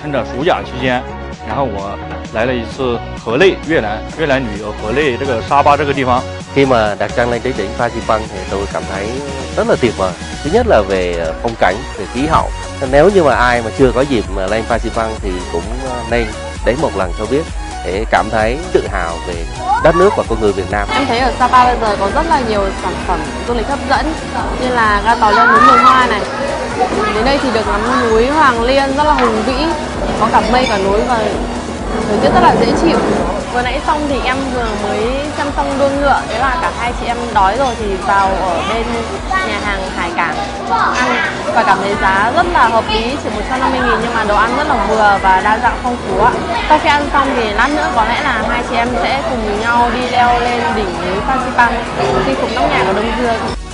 趁着暑假期间，然后我来了一次河内越南越南旅游河内这个沙巴这个地方。 Khi mà đặt chân lên đến đỉnh Pha Xipang thì tôi cảm thấy rất là tuyệt vời. Thứ nhất là về ờ, phong cảnh, về khí hậu. Nếu như mà ai mà chưa có dịp mà lên Pha Xipang thì cũng ờ, nên đến một lần cho biết để cảm thấy tự hào về đất nước và con người Việt Nam. Em thấy ở Sapa bây giờ có rất là nhiều sản phẩm du lịch hấp dẫn như là ga tàu leo núi mường hoa này. Đến đây thì được ngắm núi Hoàng Liên rất là hùng vĩ, có cả mây cả núi và thời tiết rất là dễ chịu. Vừa nãy xong thì em vừa mới xem xong đua ngựa, thế là cả hai chị em đói rồi thì vào ở bên nhà hàng hải cảng ăn và cảm thấy giá rất là hợp lý, chỉ 150 nghìn nhưng mà đồ ăn rất là vừa và đa dạng phong phú ạ. Sau khi ăn xong thì lát nữa có lẽ là hai chị em sẽ cùng nhau đi leo lên đỉnh núi Phan Xipang, chinh phục nóc nhà của Đông Dương.